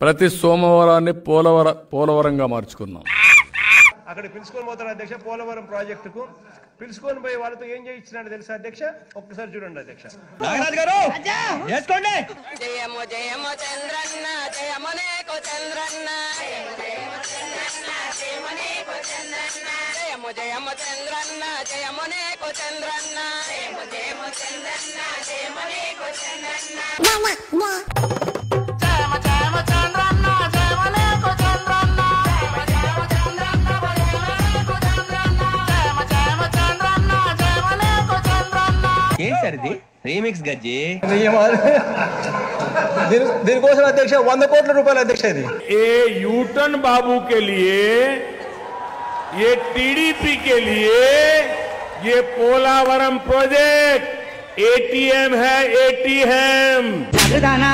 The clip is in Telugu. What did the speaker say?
ప్రతి సోమవారాన్ని పోలవర పోలవరంగా మార్చుకున్నాం అక్కడ పిలుచుకొని పోతారు అధ్యక్ష పోలవరం ప్రాజెక్టుకు. పిలుచుకొని పోయి వాళ్ళతో ఏం చేయించినాడు తెలుసా అధ్యక్ష? ఒక్కసారి చూడండి అధ్యక్ష. జయము జయము చంద్రన్న జయము నీకు చంద్రన్న జయము జయము చంద్రన్న జయము నీకు చంద్రన్న ఏం సార్ ఇది రీమిక్స్ గజ్జి దీని దీనికోసం అధ్యక్ష వంద కోట్ల రూపాయలు అధ్యక్ష ఇది ये यूटन बाबू के लिए ये टीडीपी के लिए ये पोलावरम प्रोजेक्ट एटीएम है एटीएम తిరనా తిరనా